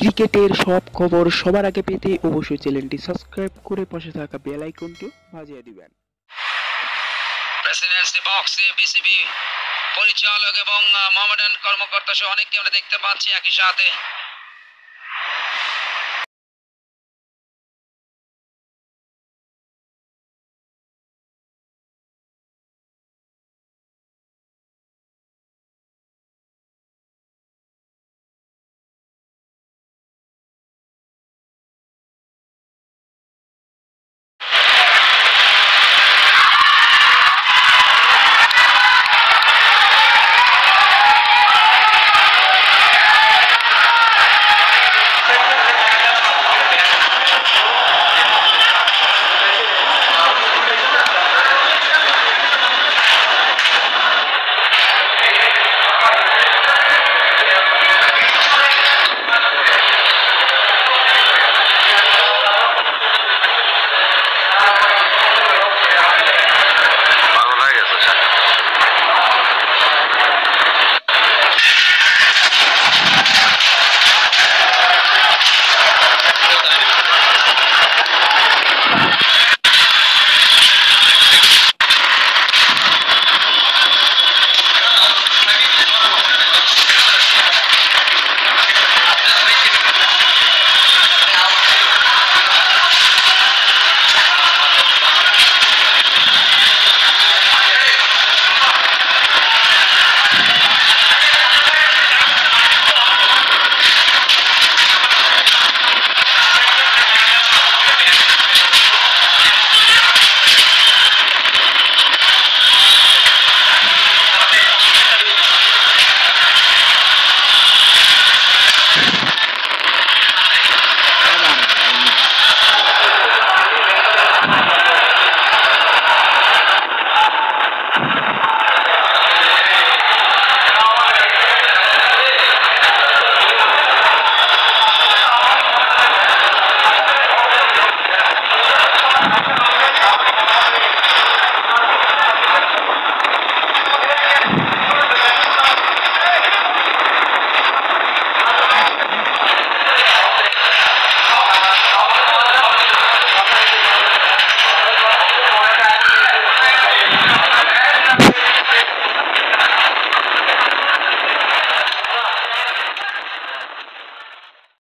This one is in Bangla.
ক্রিকেটের সব খবর সবার আগে পেতে অবশ্যই চ্যানেলটি সাবস্ক্রাইব করে পাশে থাকা বেল আইকনটিও বাজিয়ে দিবেন। প্রেসিডেন্সি বক্সে বিসিবি পরিচালক এবং মোহামেডান কর্মকর্তা সহ অনেককে আমরা দেখতে পাচ্ছি, একই সাথে